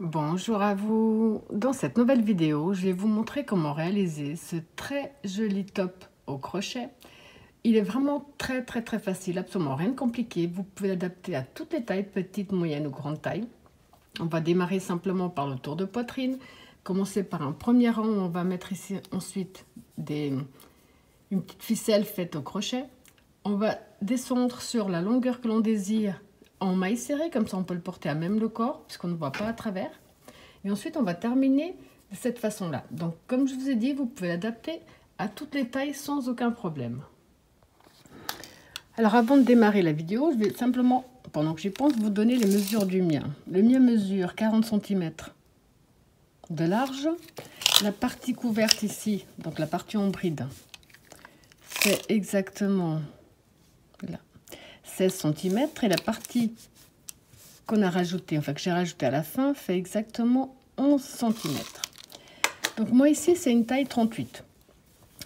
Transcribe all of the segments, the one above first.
Bonjour à vous Dans cette nouvelle vidéo, je vais vous montrer comment réaliser ce très joli top au crochet. Il est vraiment très très très facile, absolument rien de compliqué. Vous pouvez l'adapter à toutes les tailles, petites, moyennes ou grandes tailles. On va démarrer simplement par le tour de poitrine. Commencer par un premier rang, on va mettre ici ensuite une petite ficelle faite au crochet. On va descendre sur la longueur que l'on désire en maille serrée, comme ça on peut le porter à même le corps, puisqu'on ne voit pas à travers. Et ensuite, on va terminer de cette façon-là. Donc, comme je vous ai dit, vous pouvez l'adapter à toutes les tailles sans aucun problème. Alors, avant de démarrer la vidéo, je vais simplement, pendant que j'y pense, vous donner les mesures du mien. Le mien mesure 40 cm de large. La partie couverte ici, donc la partie ombride, c'est exactement 16 cm et la partie qu'on a rajouté, enfin que j'ai rajouté à la fin, fait exactement 11 cm. Donc moi ici, c'est une taille 38.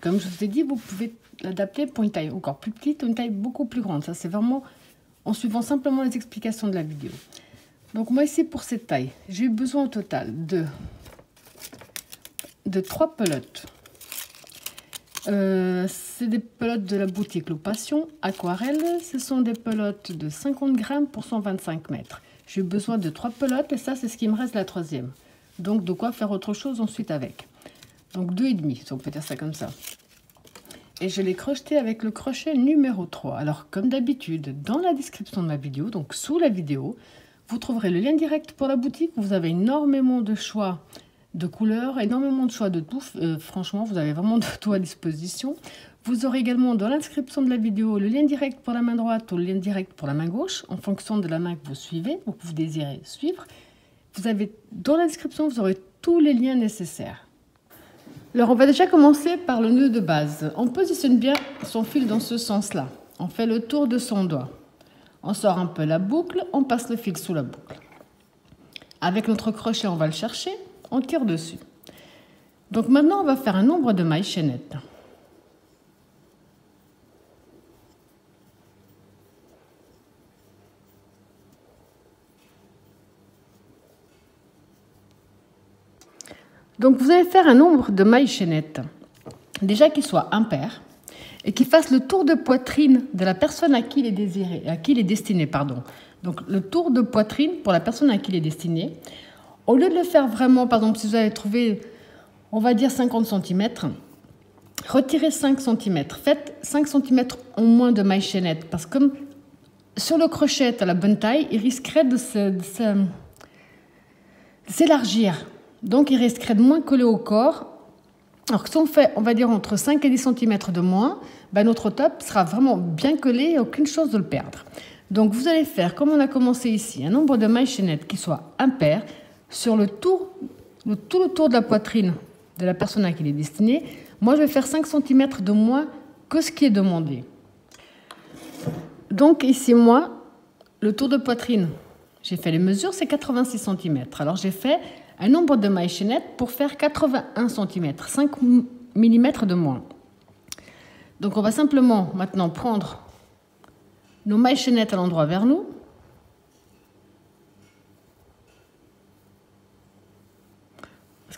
Comme je vous ai dit, vous pouvez l'adapter pour une taille encore plus petite ou une taille beaucoup plus grande. Ça, c'est vraiment en suivant simplement les explications de la vidéo. Donc moi ici, pour cette taille, j'ai eu besoin au total de, de 3 pelotes euh, c'est des pelotes de la boutique Loupation Aquarelle. Ce sont des pelotes de 50 grammes pour 125 mètres. J'ai besoin de trois pelotes et ça, c'est ce qui me reste la troisième. Donc, de quoi faire autre chose ensuite avec. Donc, deux et demi, si on peut dire ça comme ça. Et je l'ai crocheté avec le crochet numéro 3. Alors, comme d'habitude, dans la description de ma vidéo, donc sous la vidéo, vous trouverez le lien direct pour la boutique. Vous avez énormément de choix de couleurs, énormément de choix de tout. Euh, franchement, vous avez vraiment de tout à disposition. Vous aurez également dans l'inscription de la vidéo le lien direct pour la main droite ou le lien direct pour la main gauche, en fonction de la main que vous suivez ou que vous désirez suivre. Vous avez dans la description, vous aurez tous les liens nécessaires. Alors, on va déjà commencer par le nœud de base. On positionne bien son fil dans ce sens-là. On fait le tour de son doigt. On sort un peu la boucle, on passe le fil sous la boucle. Avec notre crochet, on va le chercher on tire dessus. Donc maintenant, on va faire un nombre de mailles chaînettes. Donc vous allez faire un nombre de mailles chaînettes, déjà qui soit impair et qui fasse le tour de poitrine de la personne à qui il est désiré, à qui il est destiné, pardon. Donc le tour de poitrine pour la personne à qui il est destiné. Au lieu de le faire vraiment, par exemple, si vous avez trouvé, on va dire 50 cm, retirez 5 cm. Faites 5 cm en moins de maille chaînette. Parce que comme sur le crochet à la bonne taille, il risquerait de s'élargir. Donc, il risquerait de moins coller au corps. Alors que si on fait, on va dire, entre 5 et 10 cm de moins, ben notre top sera vraiment bien collé et aucune chose de le perdre. Donc, vous allez faire, comme on a commencé ici, un nombre de mailles chaînettes qui soit impair sur le tour, le, tout le tour de la poitrine de la personne à qui il est destiné, moi je vais faire 5 cm de moins que ce qui est demandé. Donc ici, moi, le tour de poitrine, j'ai fait les mesures, c'est 86 cm. Alors j'ai fait un nombre de mailles chaînettes pour faire 81 cm, 5 mm de moins. Donc on va simplement maintenant prendre nos mailles chaînettes à l'endroit vers nous,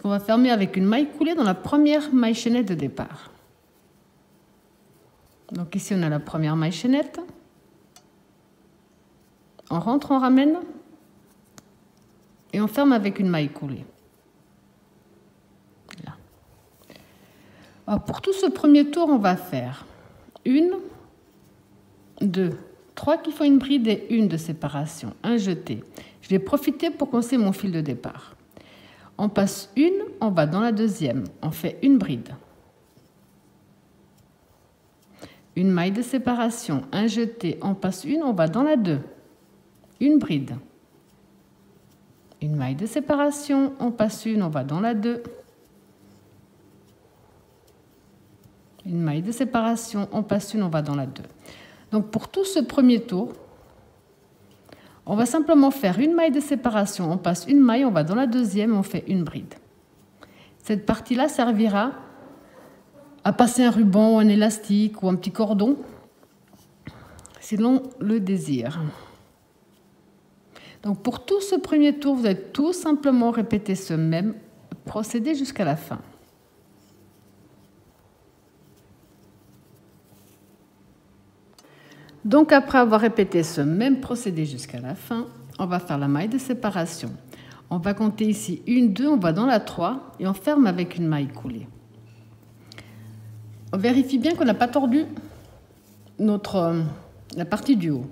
On va fermer avec une maille coulée dans la première maille chaînette de départ. Donc ici, on a la première maille chaînette. On rentre, on ramène. Et on ferme avec une maille coulée. Pour tout ce premier tour, on va faire une, deux, trois qui font une bride et une de séparation. Un jeté. Je vais profiter pour commencer mon fil de départ. On passe une, on va dans la deuxième, on fait une bride. Une maille de séparation, un jeté, on passe une, on va dans la deux. Une bride. Une maille de séparation, on passe une, on va dans la deux. Une maille de séparation, on passe une, on va dans la deux. Donc pour tout ce premier tour, on va simplement faire une maille de séparation. On passe une maille, on va dans la deuxième, on fait une bride. Cette partie-là servira à passer un ruban, un élastique ou un petit cordon, selon le désir. Donc pour tout ce premier tour, vous allez tout simplement répéter ce même procédé jusqu'à la fin. Donc après avoir répété ce même procédé jusqu'à la fin, on va faire la maille de séparation. On va compter ici une, deux, on va dans la 3 et on ferme avec une maille coulée. On vérifie bien qu'on n'a pas tordu notre, euh, la partie du haut.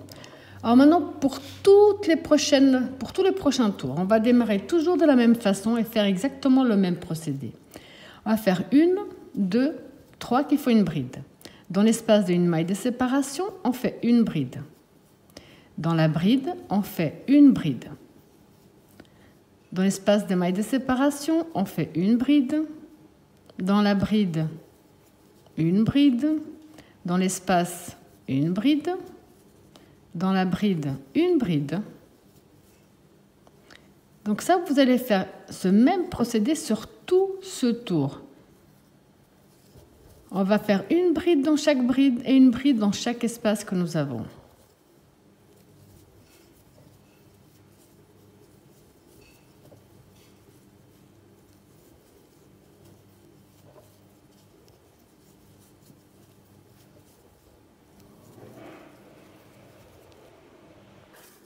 Alors maintenant, pour, toutes les prochaines, pour tous les prochains tours, on va démarrer toujours de la même façon et faire exactement le même procédé. On va faire une, deux, trois qu'il faut une bride. Dans l'espace d'une maille de séparation, on fait une bride. Dans la bride, on fait une bride. Dans l'espace des mailles de séparation, on fait une bride. Dans la bride, une bride. Dans l'espace, une bride dans la bride une bride. Donc ça, vous allez faire ce même procédé sur tout ce tour. On va faire une bride dans chaque bride et une bride dans chaque espace que nous avons.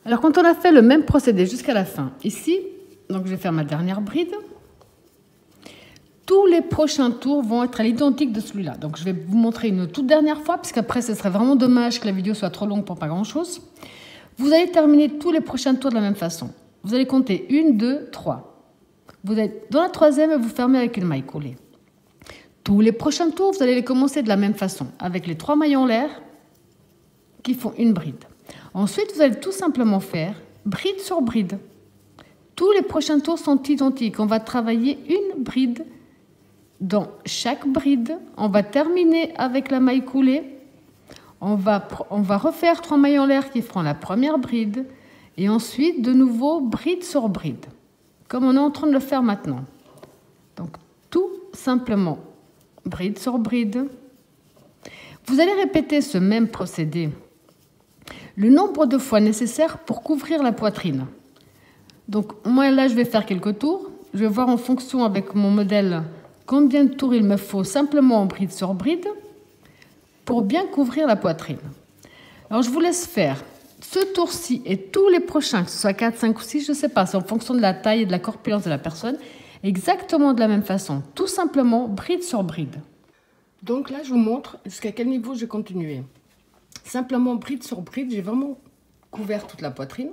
Alors quand on a fait le même procédé jusqu'à la fin, ici, donc je vais faire ma dernière bride, tous les prochains tours vont être à l'identique de celui-là. Donc je vais vous montrer une toute dernière fois, parce qu'après ce serait vraiment dommage que la vidéo soit trop longue pour pas grand-chose. Vous allez terminer tous les prochains tours de la même façon. Vous allez compter une, deux, trois. Vous êtes dans la troisième et vous fermez avec une maille collée. Tous les prochains tours, vous allez les commencer de la même façon, avec les trois mailles en l'air qui font une bride. Ensuite, vous allez tout simplement faire bride sur bride. Tous les prochains tours sont identiques. On va travailler une bride dans chaque bride. On va terminer avec la maille coulée. On va, on va refaire trois mailles en l'air qui feront la première bride. Et ensuite, de nouveau, bride sur bride. Comme on est en train de le faire maintenant. Donc, tout simplement, bride sur bride. Vous allez répéter ce même procédé le nombre de fois nécessaire pour couvrir la poitrine. Donc moi là, je vais faire quelques tours. Je vais voir en fonction avec mon modèle combien de tours il me faut simplement en bride sur bride pour bien couvrir la poitrine. Alors je vous laisse faire ce tour-ci et tous les prochains, que ce soit 4, 5 ou 6, je ne sais pas, c'est en fonction de la taille et de la corpulence de la personne, exactement de la même façon, tout simplement bride sur bride. Donc là, je vous montre jusqu'à quel niveau je vais continuer. Simplement bride sur bride, j'ai vraiment couvert toute la poitrine.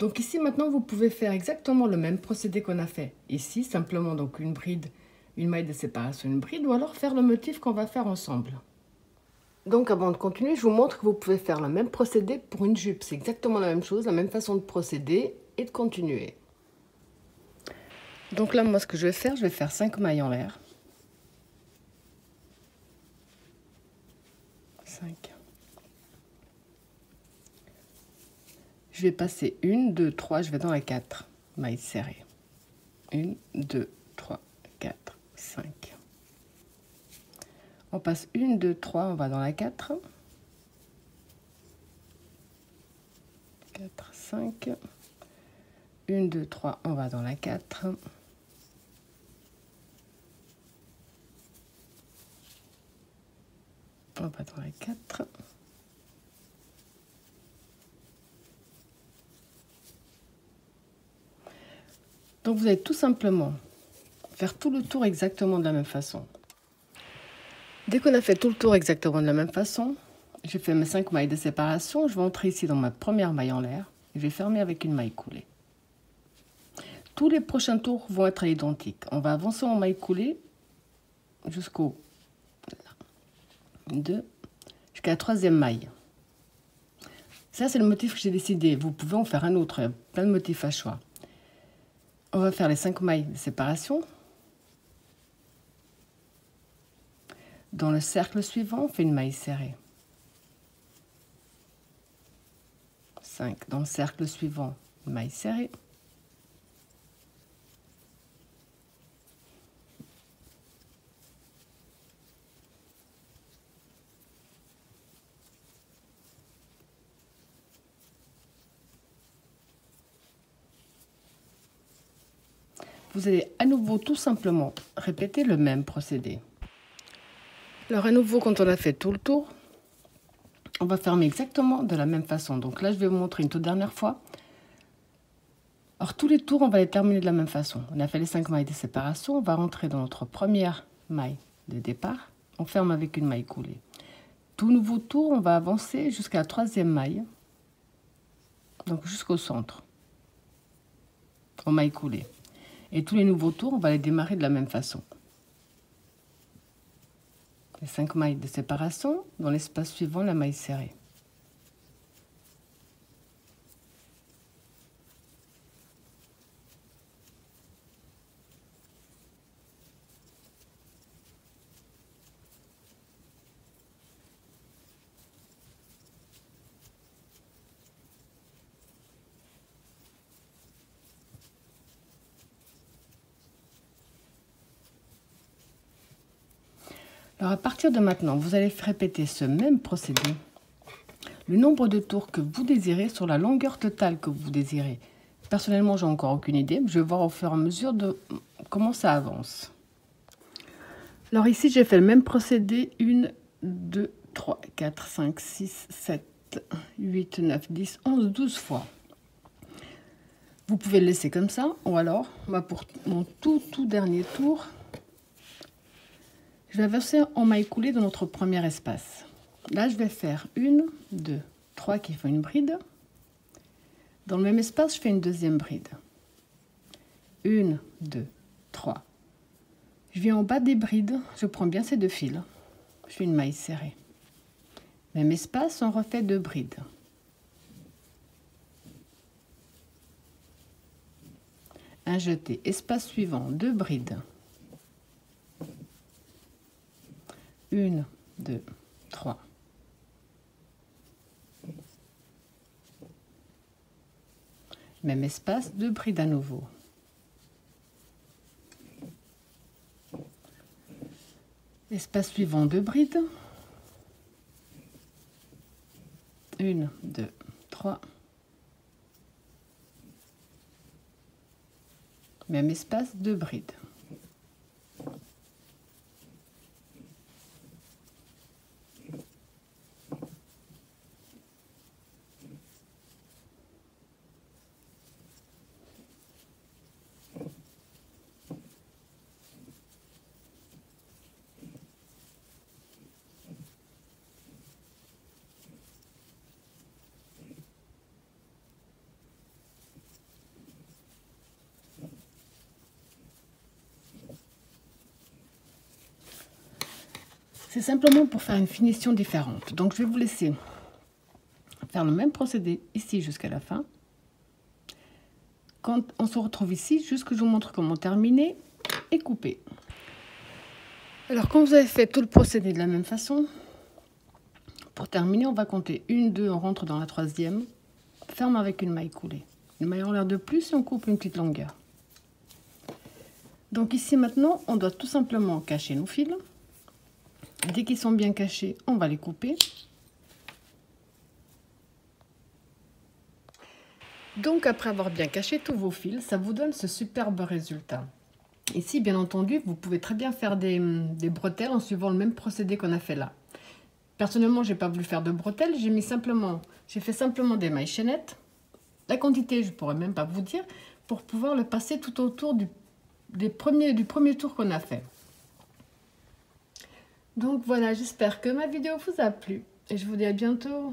Donc ici maintenant vous pouvez faire exactement le même procédé qu'on a fait ici, simplement donc une bride, une maille de séparation, une bride, ou alors faire le motif qu'on va faire ensemble. Donc avant de continuer, je vous montre que vous pouvez faire le même procédé pour une jupe. C'est exactement la même chose, la même façon de procéder et de continuer. Donc là, moi, ce que je vais faire, je vais faire 5 mailles en l'air. Je vais passer une, deux, trois, je vais dans la 4. Maille serrée. 1, 2, 3, 4, 5. On passe 1, 2, 3, on va dans la 4. 4, 5. 1, 2, 3, on va dans la 4. On va dans la 4. Vous allez tout simplement faire tout le tour exactement de la même façon. Dès qu'on a fait tout le tour exactement de la même façon, j'ai fait mes 5 mailles de séparation, je vais entrer ici dans ma première maille en l'air et je vais fermer avec une maille coulée. Tous les prochains tours vont être identiques. On va avancer en maille coulée jusqu'au 2, jusqu'à la troisième maille. Ça, c'est le motif que j'ai décidé. Vous pouvez en faire un autre, plein de motifs à choix. On va faire les 5 mailles de séparation. Dans le cercle suivant, on fait une maille serrée. 5. Dans le cercle suivant, maille serrée. Vous allez à nouveau tout simplement répéter le même procédé. Alors à nouveau, quand on a fait tout le tour, on va fermer exactement de la même façon. Donc là, je vais vous montrer une toute dernière fois. Alors tous les tours, on va les terminer de la même façon. On a fait les 5 mailles de séparation, on va rentrer dans notre première maille de départ. On ferme avec une maille coulée. Tout nouveau tour, on va avancer jusqu'à la troisième maille, donc jusqu'au centre, en maille coulée. Et tous les nouveaux tours, on va les démarrer de la même façon. Les 5 mailles de séparation, dans l'espace suivant, la maille serrée. Alors à partir de maintenant, vous allez répéter ce même procédé, le nombre de tours que vous désirez sur la longueur totale que vous désirez. Personnellement, j'ai encore aucune idée, je vais voir au fur et à mesure de comment ça avance. Alors ici, j'ai fait le même procédé, 1, 2, 3, 4, 5, 6, 7, 8, 9, 10, 11, 12 fois. Vous pouvez le laisser comme ça, ou alors, pour mon tout tout dernier tour, je vais verser en maille coulée dans notre premier espace. Là, je vais faire une, deux, trois qui font une bride. Dans le même espace, je fais une deuxième bride. Une, deux, trois. Je viens en bas des brides, je prends bien ces deux fils. Je fais une maille serrée. Même espace, on refait deux brides. Un jeté, espace suivant, deux brides. Une, deux, trois. Même espace, deux brides à nouveau. Espace suivant, deux brides. Une, deux, trois. Même espace, deux brides. C'est simplement pour faire une finition différente. Donc, je vais vous laisser faire le même procédé ici jusqu'à la fin. Quand on se retrouve ici, juste que je vous montre comment terminer et couper. Alors, quand vous avez fait tout le procédé de la même façon, pour terminer, on va compter une, deux, on rentre dans la troisième, ferme avec une maille coulée. Une maille en l'air de plus et on coupe une petite longueur. Donc ici maintenant, on doit tout simplement cacher nos fils. Dès qu'ils sont bien cachés, on va les couper. Donc après avoir bien caché tous vos fils, ça vous donne ce superbe résultat. Ici, bien entendu, vous pouvez très bien faire des, bretelles en suivant le même procédé qu'on a fait là. Personnellement, j'ai pas voulu faire de bretelles, j'ai mis simplement, j'ai fait simplement des mailles chaînettes. La quantité, je pourrais même pas vous dire, pour pouvoir le passer tout autour du, du premier tour qu'on a fait. Donc voilà, j'espère que ma vidéo vous a plu et je vous dis à bientôt.